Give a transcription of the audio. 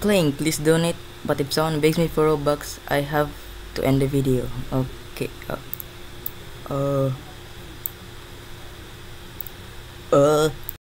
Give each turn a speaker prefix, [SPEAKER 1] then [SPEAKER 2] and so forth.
[SPEAKER 1] Playing, please donate. But if someone begs me for Robux, I have to end the video. Okay. Uh. Uh. uh